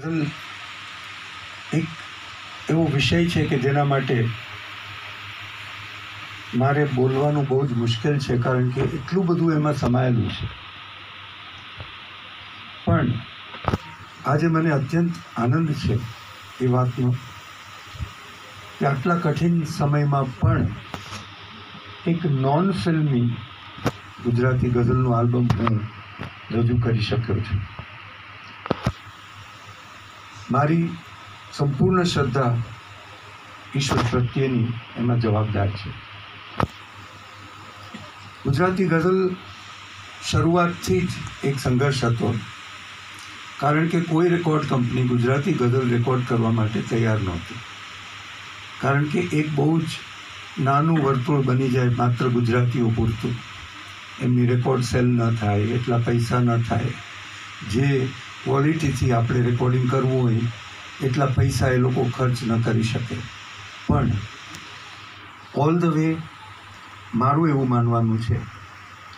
ગઝલ એક એવો વિષય છે કે જેના માટે મારે બોલવાનું બહુ જ મુશ્કેલ છે, કારણ કે એટલું બધું એમાં સમાયેલું છે. પણ આજે મને અત્યંત આનંદ છે એ વાતનો કે આટલા કઠિન સમયમાં પણ એક નોન ફિલ્મી ગુજરાતી ગઝલનું આલ્બમ હું રજૂ કરી શક્યો છું. મારી સંપૂર્ણ શ્રદ્ધા ઈશ્વર પ્રત્યેની એમાં જવાબદાર છે. ગુજરાતી ગઝલ શરૂઆતથી જ એક સંઘર્ષ હતો. કારણ કે કોઈ record company Gujarati ghazal record કરવા માટે તૈયાર નહોતી. કારણ કે એક બહુ જ નાનું વર્તુળ બની જાય માત્ર ગુજરાતીઓ પૂરતું. એમની રેકોર્ડ સેલ ન થાય, એટલા પૈસા ન થાય. જે ક્વોલિટીથી આપણે રેકોર્ડિંગ કરવું હોય, એટલા પૈસા એ લોકો ખર્ચ ન કરી શકે. પણ ઓલ ધ વે મારું એવું માનવાનું છે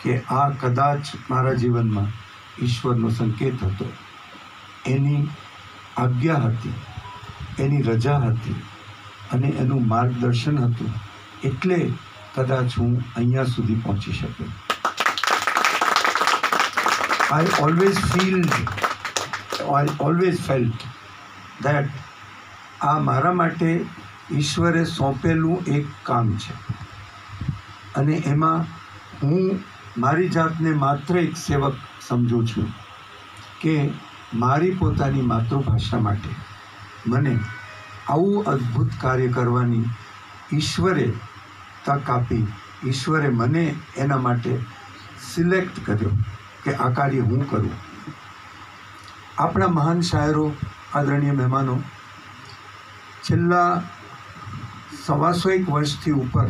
કે આ કદાચ મારા જીવનમાં ઈશ્વરનો સંકેત હતો. એની આજ્ઞા હતી, એની રજા હતી અને એનું માર્ગદર્શન હતું એટલે કદાચ હું અહીંયા સુધી પહોંચી શક્યો. I always feeled I always felt that આ મારા માટે ઈશ્વરે સોંપેલું એક કામ છે. અને એમાં હું મારી જાતને માત્ર એક સેવક સમજું છું કે મારી પોતાની માતૃભાષા માટે મને આવું અદ્ભુત કાર્ય કરવાની ઈશ્વરે તક આપી, ઈશ્વરે મને એના માટે સિલેક્ટ કર્યો કે આ કાર્ય હું કરું. આપણા મહાન શાયરો, આદરણીય મહેમાનો, છેલ્લા સવાસો એક વર્ષથી ઉપર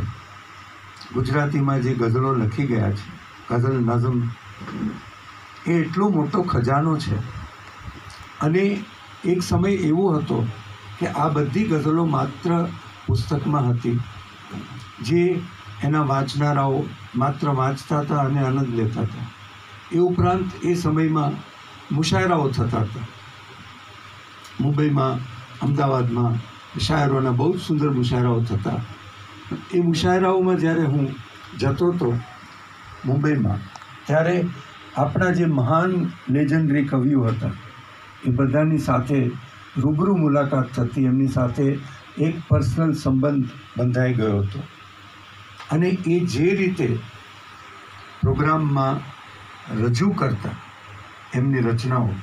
ગુજરાતીમાં જે ગઝલો લખી ગયા છે, ગઝલ નઝમ, એ એટલો મોટો ખજાનો છે. અને એક સમય એવો હતો કે આ બધી ગઝલો માત્ર પુસ્તકમાં હતી, જે એના વાંચનારાઓ માત્ર વાંચતા હતા અને આનંદ લેતા હતા. એ ઉપરાંત એ સમયમાં મુશાયરાઓ થતા હતા. મુંબઈમાં, અમદાવાદમાં શાયરોના બહુ જ સુંદર મુશાયરાઓ થતા. એ મુશાયરાઓમાં જ્યારે હું જતો હતો મુંબઈમાં, ત્યારે આપણા જે મહાન લેજન્ડરી કવિઓ હતા, એ બધાની સાથે રૂબરૂ મુલાકાત થતી, એમની સાથે એક પર્સનલ સંબંધ બંધાઈ ગયો હતો. અને એ જે રીતે પ્રોગ્રામમાં રજૂ કરતા એમની રચનાઓ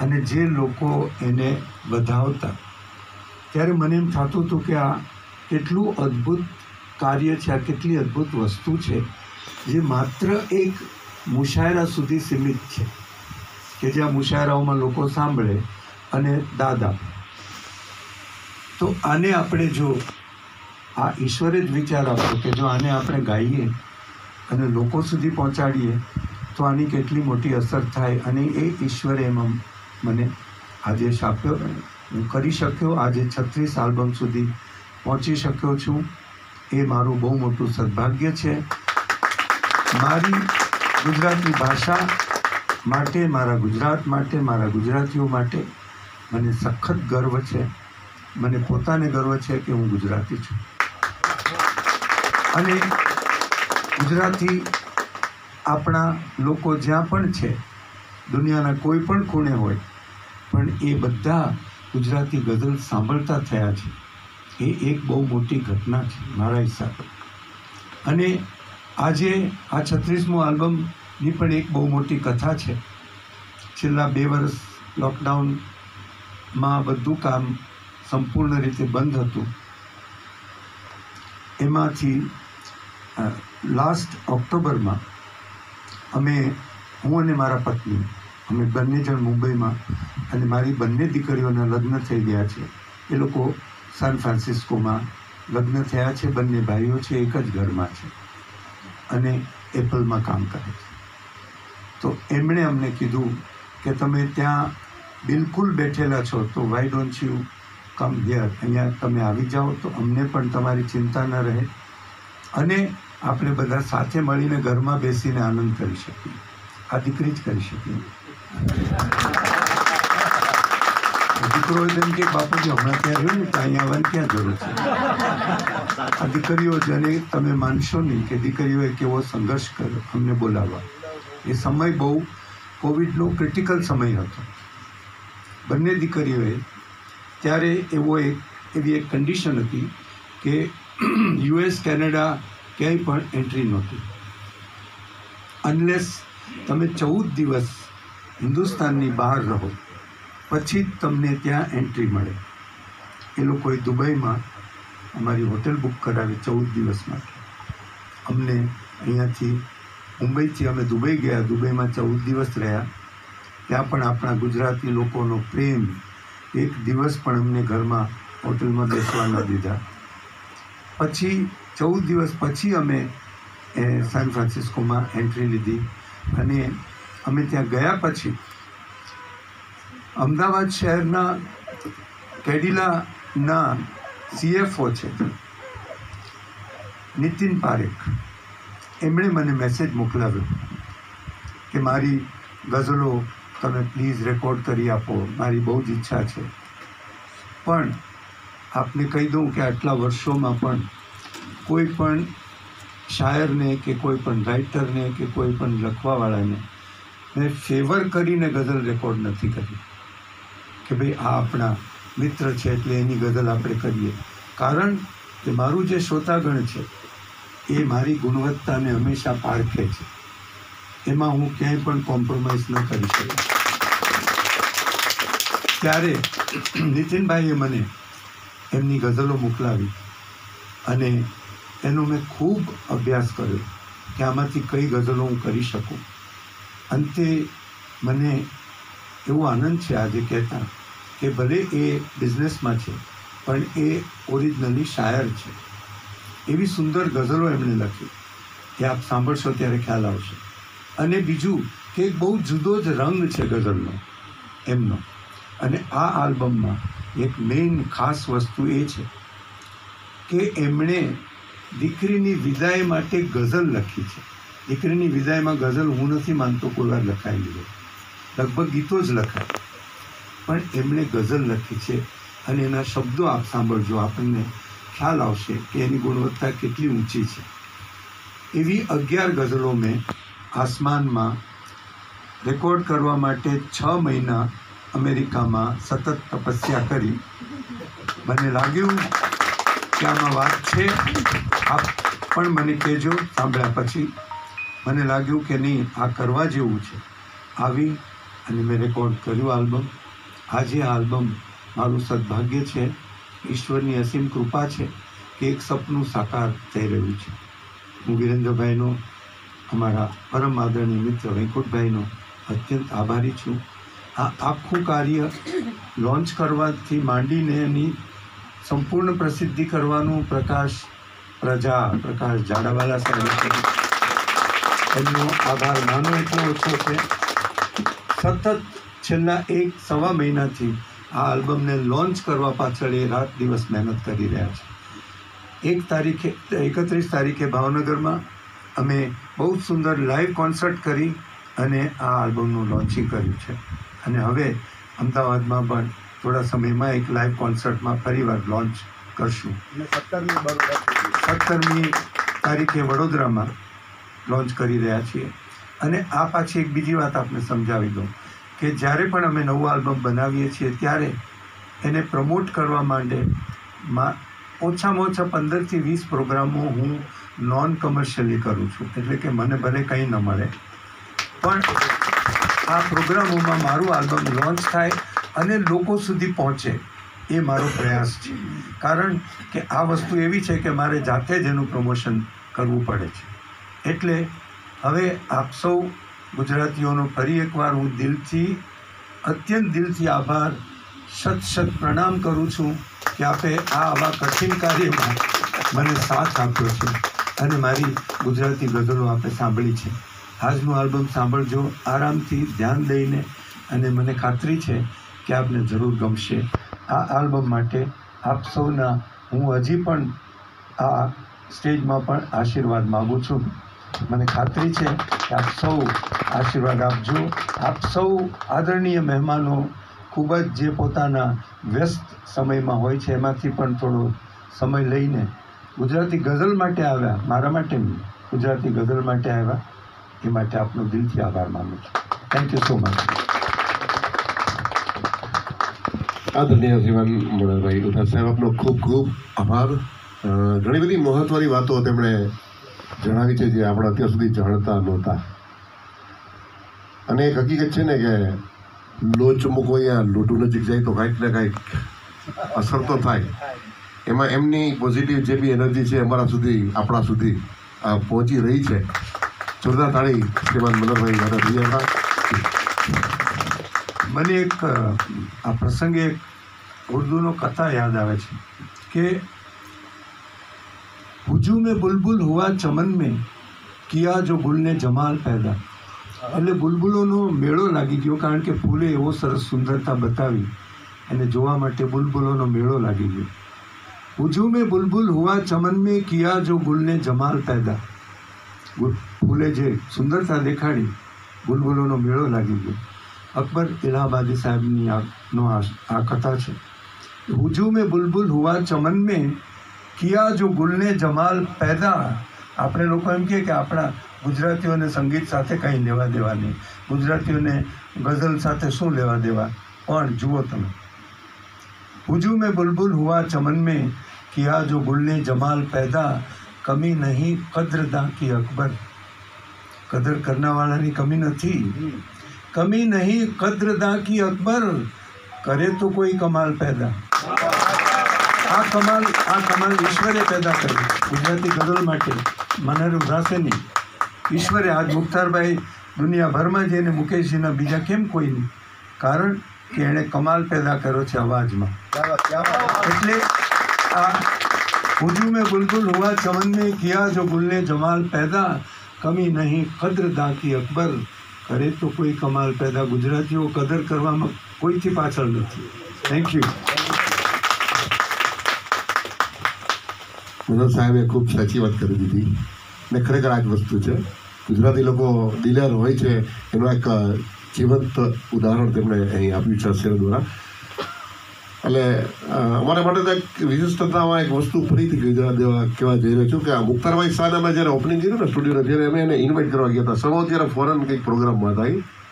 અને જે લોકો એને વધાવતા ત્યારે મને એમ થતું હતું કે આ કેટલું અદ્ભુત કાર્ય છે, આ કેટલી અદ્ભુત વસ્તુ છે, જે માત્ર એક મુશાયરા સુધી સીમિત છે, કે જ્યાં મુશાયરાઓમાં લોકો સાંભળે અને દાદા તો આને આપણે જો આ ઈશ્વરે જ વિચાર આપ્યો કે જો આને આપણે ગાઈએ અને લોકો સુધી પહોંચાડીએ તો આની કેટલી મોટી અસર થાય અને એ ઈશ્વરે એમાં મને આદેશ આપ્યો હું કરી શક્યો. આજે છત્રીસ આલ્બમ સુધી પહોંચી શક્યો છું. એ મારું બહુ મોટું સદભાગ્ય છે. મારી ગુજરાતી ભાષા માટે, મારા ગુજરાત માટે, મારા ગુજરાતીઓ માટે મને સખત ગર્વ છે. મને પોતાને ગર્વ છે કે હું ગુજરાતી છું. અને ગુજરાતી આપણા લોકો જ્યાં પણ છે, દુનિયાના કોઈ પણ ખૂણે હોય, પણ એ બધા ગુજરાતી ગઝલ સાંભળતા થયા છે. એ એક બહુ મોટી ઘટના છે મારા હિસાબે અને આજે આ છત્રીસમું આલ્બમની પણ એક બહુ મોટી કથા છે. છેલ્લા બે વર્ષ લોકડાઉનમાં બધું કામ સંપૂર્ણ રીતે બંધ હતું. એમાંથી લાસ્ટ ઓક્ટોબરમાં અમે, હું અને મારા પત્ની, અમે બંને જણ મુંબઈમાં અને મારી બંને દીકરીઓના લગ્ન થઈ ગયા છે. એ લોકો સાન ફ્રાન્સિસ્કોમાં લગ્ન થયા છે, બંને ભાઈઓ છે, એક જ ઘરમાં છે અને એપલમાં કામ કરે છે. તો એમણે અમને કીધું કે તમે ત્યાં બિલકુલ બેઠેલા છો, તો why don't you come here અહીંયા તમે આવી જાઓ, તો અમને પણ તમારી ચિંતા ન રહે. અને આપણે બધા સાથે મળીને ઘરમાં બેસીને આનંદ કરી શકીએ. આ દીકરી જ કરી શકીએ. દીકરો એમ કે, બાપુજી, હમણાં ત્યાં રહ્યો ને, તો અહીંયા આવવાની ક્યાં જરૂર છે? આ દીકરીઓ જેને તમે માનશો નહીં કે દીકરીઓએ કેવો સંઘર્ષ કર્યો, અમને બોલાવવા. એ સમય બહુ કોવિડનો ક્રિટિકલ સમય હતો. બંને દીકરીઓએ ત્યારે એવો એક, એવી એક કન્ડિશન હતી કે યુએસ, કેનેડા ક્યાંય પણ એન્ટ્રી નહોતી. અનલેસ તમે ચૌદ દિવસ હિન્દુસ્તાનની બહાર રહો, પછી જ તમને ત્યાં એન્ટ્રી મળે. એ લોકોએ દુબઈમાં અમારી હોટેલ બુક કરાવી ચૌદ દિવસ માટે. અમને અહીંયાથી મુંબઈથી અમે દુબઈ ગયા, દુબઈમાં ચૌદ દિવસ રહ્યા. ત્યાં પણ આપણા ગુજરાતી લોકોનો પ્રેમ એક દિવસ પણ અમને ઘરમાં હોટલમાં બેસવા ન દીધા. પછી ચૌદ દિવસ પછી અમે સાન ફ્રાન્સિસ્કોમાં એન્ટ્રી લીધી અને અમે ત્યાં ગયા પછી અમદાવાદ શહેરના કેડિલાના સીએફઓ છે, નીતિન પારેખ, એમણે મને મેસેજ મોકલાવ્યો કે મારી ગઝલો તમે પ્લીઝ રેકોર્ડ કરી આપો, મારી બહુ જ ઈચ્છા છે. પણ આપને કહી દઉં કે આટલા વર્ષોમાં પણ કોઈ પણ શાયરને કે કોઈ પણ રાઇટરને કે કોઈ પણ લખવાવાળાને મેં ફેવર કરીને ગઝલ રેકોર્ડ નથી કરી. કે ભાઈ આ આપણા મિત્ર છે એટલે એની ગઝલ આપણે કરીએ. કારણ કે મારું જે શ્રોતાગણ છે, એ મારી ગુણવત્તાને હંમેશા પારખે છે. એમાં હું ક્યાંય પણ કોમ્પ્રોમાઇઝ ન કરી શકું. ત્યારે નીતિનભાઈએ મને એમની ગઝલો મોકલાવી અને એનો મેં ખૂબ અભ્યાસ કર્યો કે આમાંથી કઈ ગઝલો હું કરી શકું. અંતે મને એવો આનંદ છે આજે કહેતા કે ભલે એ બિઝનેસમાં છે, પણ એ ઓરિજિનલી શાયર છે. એવી સુંદર ગઝલો એમણે લખી કે આપ સાંભળશો ત્યારે ખ્યાલ આવશે. અને બીજું કે એક બહુ જુદો જ રંગ છે ગઝલનો, એમનો. અને આ આલ્બમમાં એક મેઇન ખાસ વસ્તુ એ છે કે એમણે દીકરીની વિદાય માટે ગઝલ લખી છે. દીકરીની વિદાયમાં ગઝલ હું નથી માનતો, કોઈ વાર લખાયેલી હોય લગભગ ગીતો જ લખાય. પણ એમણે ગઝલ લખી છે અને એના શબ્દો આપ સાંભળજો. આપણને ખ્યાલ આવશે કે એની ગુણવત્તા કેટલી ઊંચી છે. એવી અગિયાર ગઝલો મેં આસમાનમાં રેકોર્ડ કરવા માટે છ મહિના અમેરિકામાં સતત તપસ્યા કરી. મને લાગ્યું કે આમાં વાત છે. આપ પણ મને કહેજો, સાંભળ્યા પછી મને લાગ્યું કે નહીં, આ કરવા જેવું છે. આવી અને મેં રેકોર્ડ કર્યું આલ્બમ આજે આ આલ્બમ મારું સદભાગ્ય છે, ઈશ્વરની અસીમ કૃપા છે કે એક સપનું સાકાર થઈ રહ્યું છે. હું વિરેન્દ્રભાઈનો, અમારા પરમ આદરણીય મિત્ર વૈકુંઠભાઈનો અત્યંત આભારી છું. આ આખું કાર્ય લોન્ચ કરવાથી માંડીને એની સંપૂર્ણ પ્રસિદ્ધિ કરવાનું પ્રકાશ પ્રજા પ્રકાશ જાડાવાલા સાહેબ એમનો આભાર નાનો એટલો ઓછો છે. સતત છેલ્લા એક સવા મહિનાથી આ આલ્બમને લોન્ચ કરવા પાછળ એ રાત દિવસ મહેનત કરી રહ્યા છે. એક તારીખે, એકત્રીસ તારીખે ભાવનગરમાં અમે બહુ સુંદર લાઈવ કોન્સર્ટ કરી અને આ આલ્બમનું લોન્ચિંગ કર્યું છે. અને હવે અમદાવાદમાં પણ થોડા સમયમાં એક લાઈવ કોન્સર્ટમાં ફરીવાર લોન્ચ કરશું. સત્તરમી તારીખે વડોદરામાં લોન્ચ કરી રહ્યા છીએ. અને આ પાછી એક બીજી વાત આપને સમજાવી દઉં કે જ્યારે પણ અમે નવું આલ્બમ બનાવીએ છીએ ત્યારે એને પ્રમોટ કરવા માટે માં ઓછામાં ઓછા પંદરથી વીસ પ્રોગ્રામો હું નોન કમર્શિયલી કરું છું. એટલે કે મને ભલે કંઈ ન મળે. પણ આ પ્રોગ્રામોમાં મારું આલ્બમ લોન્ચ થાય અને લોકો સુધી પહોંચે. એ મારો પ્રયાસ છે. કારણ કે આ વસ્તુ એવી છે કે મારે જાતે જ એનું પ્રમોશન કરવું પડે છે. એટલે હવે આપ સૌ ગુજરાતીઓનો ફરી એકવાર હું દિલથી, અત્યંત દિલથી આભાર, સત સત પ્રણામ કરું છું કે આપે આ આવા કઠિન કાર્યમાં મને સાથ આપ્યો છે અને મારી ગુજરાતી ગઝલો આપે સાંભળી છે. આજનું આલ્બમ સાંભળજો, આરામથી ધ્યાન દઈને અને મને ખાતરી છે કે આપને જરૂર ગમશે. આ આલ્બમ માટે આપ સૌના હું હજી પણ આ સ્ટેજમાં પણ આશીર્વાદ માગું છું. મને ખાતરી છે કે આપ સૌ આશીર્વાદ આપજો. આપ સૌ આદરણીય મહેમાનો ખૂબ જ જે પોતાના વ્યસ્ત સમયમાં હોય છે એમાંથી પણ થોડો સમય લઈને ગુજરાતી ગઝલ માટે આવ્યા, મારા માટે ગુજરાતી ગઝલ માટે આવ્યા, એ માટે આપનો દિલથી આભાર માનું છું. થેન્ક યુ સો મચ આદરણીય શ્રીમાન મોડલભાઈ ઉધા સાહેબ, આપનો ખૂબ ખૂબ આભાર. ઘણી બધી મહત્વની વાતો તેમણે જણાવી છે જે આપણે અત્યાર સુધી જાણતા નહોતા. અને એક હકીકત છે ને કે લોચ મૂકો યા લોટું નજીક જાય તો કાંઈક ને કાંઈક અસર તો થાય. એમાં એમની પોઝિટિવ જે બી એનર્જી છે અમારા સુધી, આપણા સુધી પહોંચી રહી છે. જોરદાર તાળી શ્રીમાન મનોહરભાઈ દાદા મને એક આ પ્રસંગે એક ઉર્દૂનો કથા યાદ આવે છે કે હુજુમે બુલબુલ હુઆ ચમન મેં કિયા જો ગુલને જમાલ પેદા. એટલે બુલબુલોનો મેળો લાગી ગયો કારણ કે ફૂલે એવો સરસ સુંદરતા બતાવી અને જોવા માટે બુલબુલોનો મેળો લાગી ગયો. હુજુમે બુલબુલ હુઆ ચમન મેં કિયા જો ગુલને જમાલ પેદા. ફૂલે જે સુંદરતા દેખાડી બુલબુલોનો મેળો લાગી ગયો. અકબર ઇલાહાબાદી સાહેબની નો આ કથા છે. હુજુ મેં બુલબુલ હુઆ ચમન મેં કિયા જો ગુલને જમાલ પેદા. આપણે લોકો એમ કહે કે આપણા ગુજરાતીઓને સંગીત સાથે કંઈ લેવા દેવા નહીં. ગુજરાતીઓને ગઝલ સાથે શું લેવા દેવા? પણ જુઓ તમે. હુજુ મેં બુલબુલ હુઆ ચમન મેં કિયા જો ગુલને જમાલ પેદા. કમી નહીં કદરદા કી અકબર. કદર કરનાવાળાની કમી નથી. કમી નહીં કદ્રદા કી અકબર કરે તો કોઈ કમાલ પેદા આ કમાલ આ કમાલ ઈશ્વરે પેદા કરી ગુજરાતી ગઝલ માટે મનહર ઉદાસેની ઈશ્વરે આજ મુખ્તારભાઈ દુનિયાભરમાં જઈને મુકેશજીના બીજા કેમ કોઈ નહીં? કારણ કે એણે કમાલ પેદા કર્યો છે અવાજમાં. એટલે આ હુજુ મેં બુલબુલ હુઆ ચમન ને જો ગુલને જમાલ પેદા, કમી નહીં, કદ્ર દાકી અકબર. કરે તો કોઈ કમાલ પેદા ગુજરાતીઓ કદર કરવામાં કોઈથી પાછળ નથી. થેન્ક યુ વિનોદ સાહેબે ખૂબ સાચી વાત કરી દીધી. ને ખરેખર આ જ વસ્તુ છે. ગુજરાતી લોકો દિલર હોય છે, એનું એક જીવંત ઉદાહરણ તેમણે અહીં આપ્યું છે શેર દ્વારા. એટલે અમારા માટે તો એક વિશિષ્ટતામાં એક વસ્તુ ફરીથી કહેવા દેવા કહેવા જઈ રહ્યો છું કે આ મુખ્તારભાઈ શાહને અમે જ્યારે ઓપનિંગ કર્યું ને સ્ટુડિયોને ત્યારે અમે એને ઇન્વાઇટ કરવા ગયા હતા. સૌ ત્યારે ફોરન કંઈક પ્રોગ્રામમાં હતા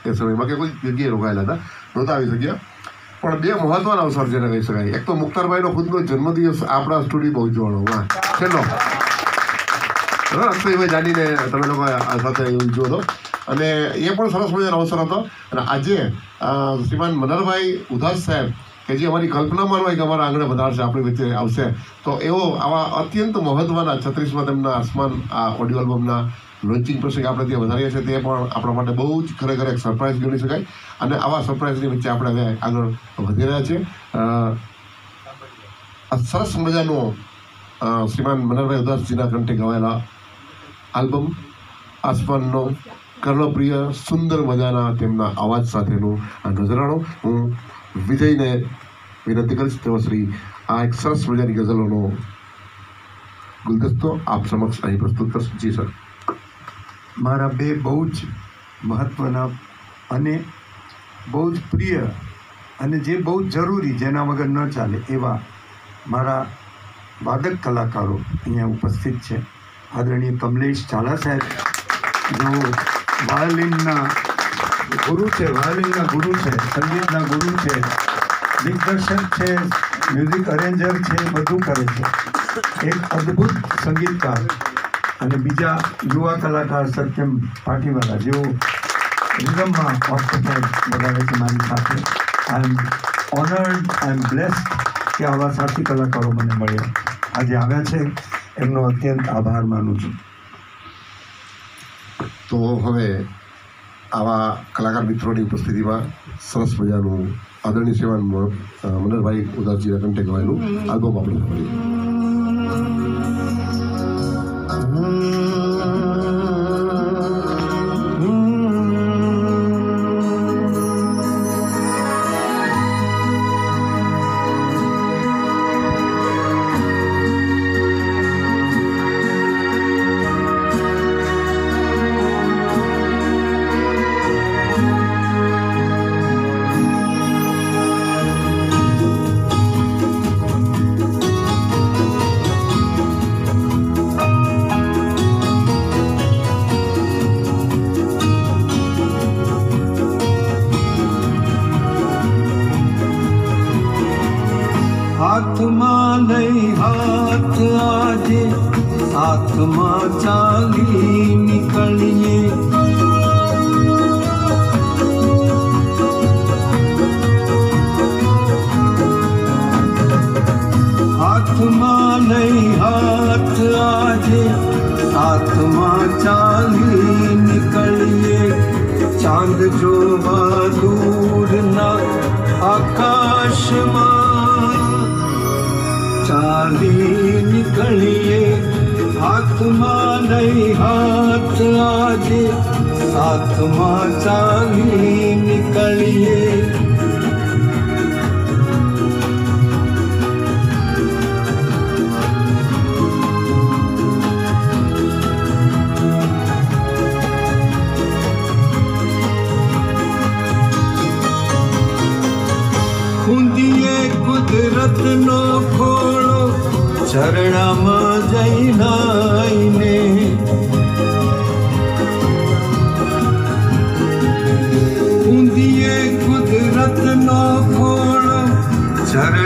એ સમયમાં કે કોઈ જગ્યાએ રોકાયેલા હતા. નહોતા આવી શક્યા. પણ બે મહત્વના અવસર જેને કહી શકાય. એક તો મુખ્તારભાઈનો ખુદનો જન્મદિવસ આપણા સ્ટુડિયો પહોંચવાનો. વાહ. છેલ્લો. બરાબર? અક્ષયભાઈ જાણીને તમે લોકો આ સાથે ઉજવો હતો અને એ પણ સરસ મજાનો અવસર હતો. અને આજે શ્રીમાન મનરભાઈ ઉદાસ સાહેબ કે જે અમારી કલ્પનામાં હોય કે અમારા આંગણે વધારશે આપણી વચ્ચે આવશે. તો એવો આવા અત્યંત મહત્વના છત્રીસમાં તેમના આસમાન, આ ઓડિયો આલ્બમના લોન્ચિંગ પ્રસંગે આપણે ત્યાં વધારીએ છીએ, તે પણ આપણા માટે બહુ જ ખરેખર એક સરપ્રાઇઝ ગણી શકાય. અને આવા સરપ્રાઇઝની વચ્ચે આપણે હવે આગળ વધી રહ્યા છીએ. સરસ મજાનો શ્રીમાન મનરભાઈ ઉદાસજીના કંઠે ગવાયેલા આલ્બમ, આસમાનનો કર્ણપ્રિય, સુંદર મજાના તેમના અવાજ સાથેનું નજરાણો. હું વિજયને વિનંતી કરીશ તેઓ શ્રી આ એક સરસ મજાની ગઝલોનો ગુલદસ્તો આપ સમક્ષ અહીં પ્રસ્તુત કરશે જી સર મારા બે બહુ જ મહત્ત્વના અને બહુ જ પ્રિય અને જે બહુ જ જરૂરી જેના વગર ન ચાલે એવા મારા વાદક કલાકારો અહીંયા ઉપસ્થિત છે આદરણીય કમલેશ ઝાલા સાહેબ જો વાયોલિનના ગુરુ છે વાયોલિનના ગુરુ છે સંગીતના ગુરુ છે દિગ્દર્શક છે મ્યુઝિક અરેન્જર છે, બધું કરે છે. એક અદ્ભુત સંગીતકાર અને બીજા યુવા કલાકાર સત્યમ પાટીવાલા જેઓ રિધમમાં ઓક્ટોપાઇડ બગાડે છે મારી સાથે. આઈ એમ ઓનર્ડ આઈ એમ બ્લેસ્ડ કે આવા સાથી કલાકારો મને મળ્યા. આજે આવ્યા છે. એમનો અત્યંત આભાર માનું છું. તો હવે આવા કલાકાર મિત્રોની ઉપસ્થિતિમાં સરસ મજાનું આદરણીય સેવાન મનરભાઈ ઉદાસજી કંઠે ગવાયેલું આલ્બમ આપણે સાંભળીએ હાથમાં ચાલી નીકળીએ. હાથમાં નહીં, હાથ આજે. હાથમાં ચાલી નીકળીએ. ચાંદ જોવા દૂરના આકાશમાં. ચાલી નીકળીએ. હાથમાં નહીં હાથ આજે હાથમાં ચાલી નીકળીએ. ખૂંદીએ કુદરતનો ખોળો શરણમાં જઈ લઈને ઊંધિયે કુદરતનો ખોળો શરણ